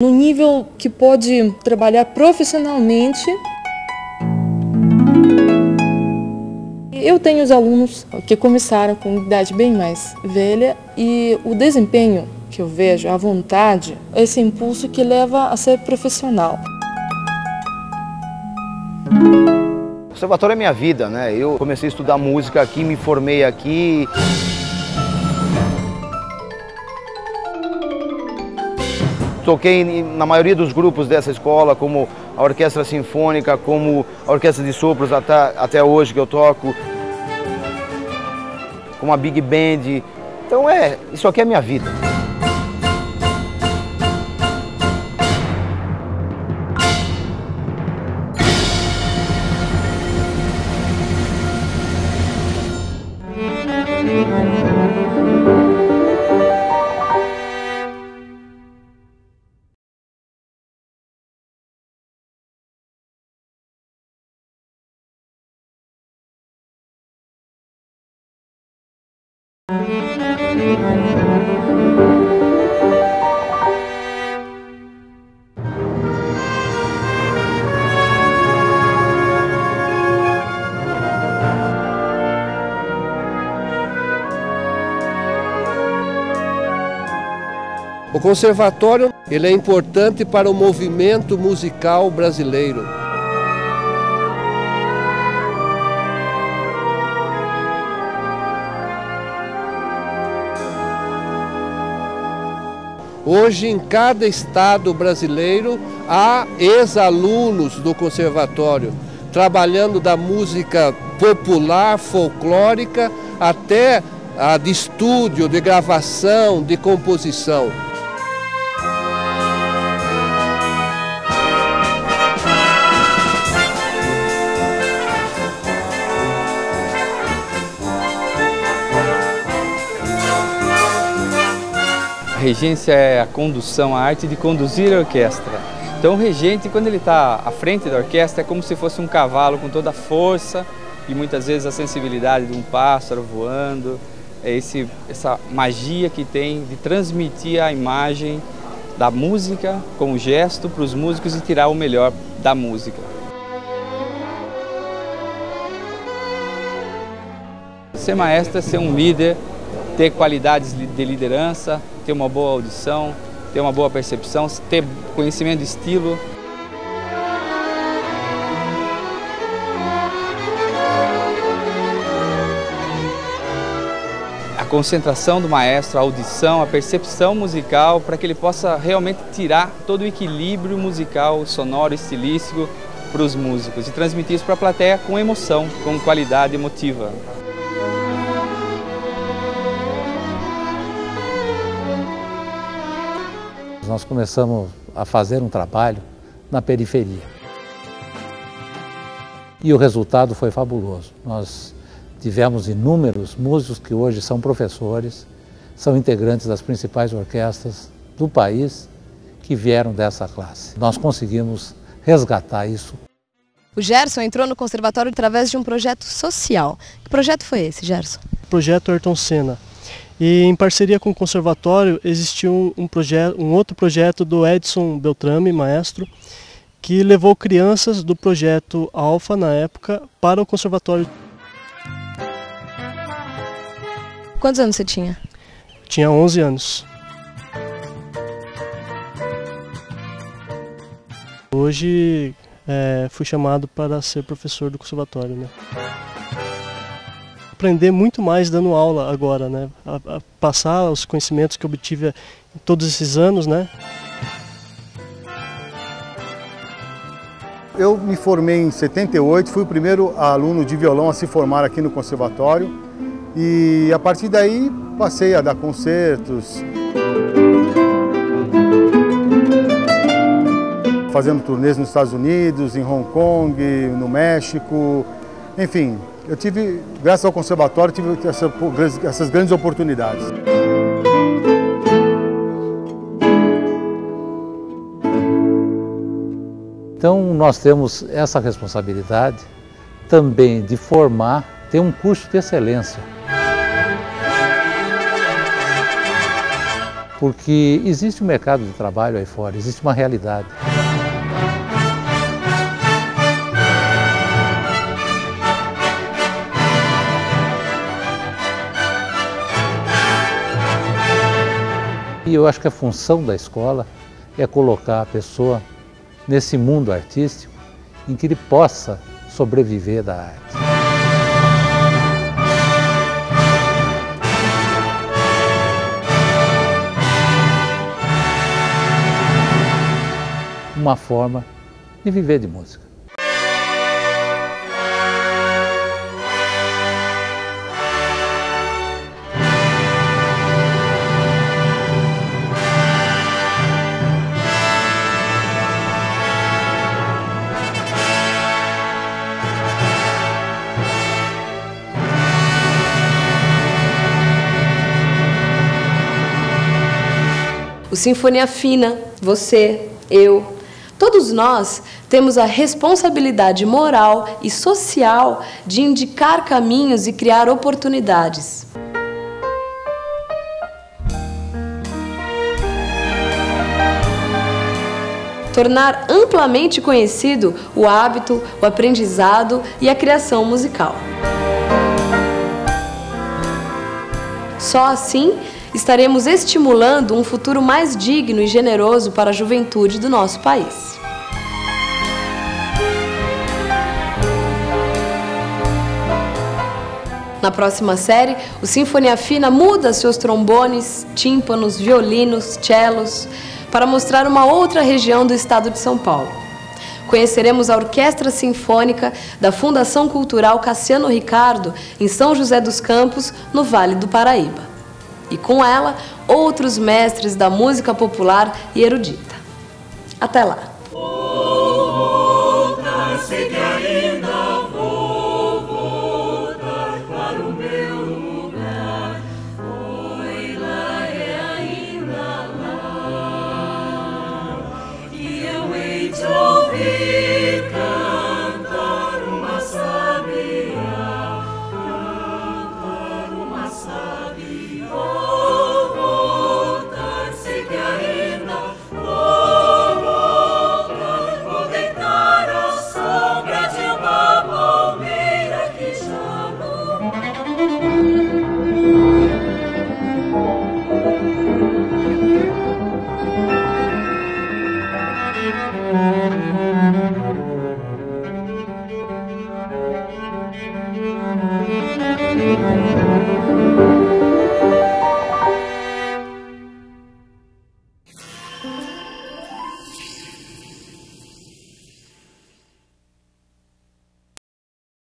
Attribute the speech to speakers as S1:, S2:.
S1: no nível que pode trabalhar profissionalmente. Eu tenho os alunos que começaram com idade bem mais velha e o desempenho que eu vejo, a vontade, esse impulso que leva a ser profissional.
S2: O conservatório é minha vida, né? Eu comecei a estudar música aqui, me formei aqui. Toquei na maioria dos grupos dessa escola, como a Orquestra Sinfônica, como a Orquestra de Sopros até, até hoje que eu toco, como a Big Band. Então é, isso aqui é minha vida.
S3: O conservatório ele é importante para o movimento musical brasileiro. Hoje, em cada estado brasileiro, há ex-alunos do conservatório, trabalhando da música popular, folclórica, até a de estúdio, de gravação, de composição.
S4: A regência é a condução, a arte de conduzir a orquestra. Então o regente, quando ele está à frente da orquestra, é como se fosse um cavalo com toda a força e muitas vezes a sensibilidade de um pássaro voando. É esse, essa magia que tem de transmitir a imagem da música com o gesto para os músicos e tirar o melhor da música. Ser maestro é ser um líder, ter qualidades de liderança, ter uma boa audição, ter uma boa percepção, ter conhecimento de estilo. A concentração do maestro, a audição, a percepção musical, para que ele possa realmente tirar todo o equilíbrio musical, sonoro, estilístico para os músicos e transmitir isso para a plateia com emoção, com qualidade emotiva.
S5: Nós começamos a fazer um trabalho na periferia. E o resultado foi fabuloso. Nós tivemos inúmeros músicos que hoje são professores, são integrantes das principais orquestras do país que vieram dessa classe. Nós conseguimos resgatar isso.
S6: O Gerson entrou no conservatório através de um projeto social. Que projeto foi esse, Gerson?
S7: Projeto Ayrton Senna. E em parceria com o conservatório existiu um, projeto, um outro projeto do Edson Beltrame, maestro, que levou crianças do projeto Alfa na época para o conservatório.
S6: Quantos anos você tinha?
S7: Tinha 11 anos. Hoje é, fui chamado para ser professor do conservatório. Né? Aprender muito mais dando aula agora, né? A, a passar os conhecimentos que obtive em todos esses anos, né?
S8: Eu me formei em 78, fui o primeiro aluno de violão a se formar aqui no conservatório e a partir daí passei a dar concertos. Fazendo turnês nos Estados Unidos, em Hong Kong, no México, enfim, eu tive, graças ao conservatório, tive essa, essas grandes oportunidades.
S5: Então nós temos essa responsabilidade também de formar, ter um curso de excelência. porque existe um mercado de trabalho aí fora, existe uma realidade. E eu acho que a função da escola é colocar a pessoa nesse mundo artístico em que ele possa sobreviver da arte. Uma forma de viver de música.
S6: Sinfonia Fina, você, eu, todos nós temos a responsabilidade moral e social de indicar caminhos e criar oportunidades. Tornar amplamente conhecido o hábito, o aprendizado e a criação musical. Só assim estaremos estimulando um futuro mais digno e generoso para a juventude do nosso país. Na próxima série, o Sinfonia Fina muda seus trombones, tímpanos, violinos, cellos, para mostrar uma outra região do estado de São Paulo. Conheceremos a Orquestra Sinfônica da Fundação Cultural Cassiano Ricardo, em São José dos Campos, no Vale do Paraíba. E com ela, outros mestres da música popular e erudita. Até lá! Thank you.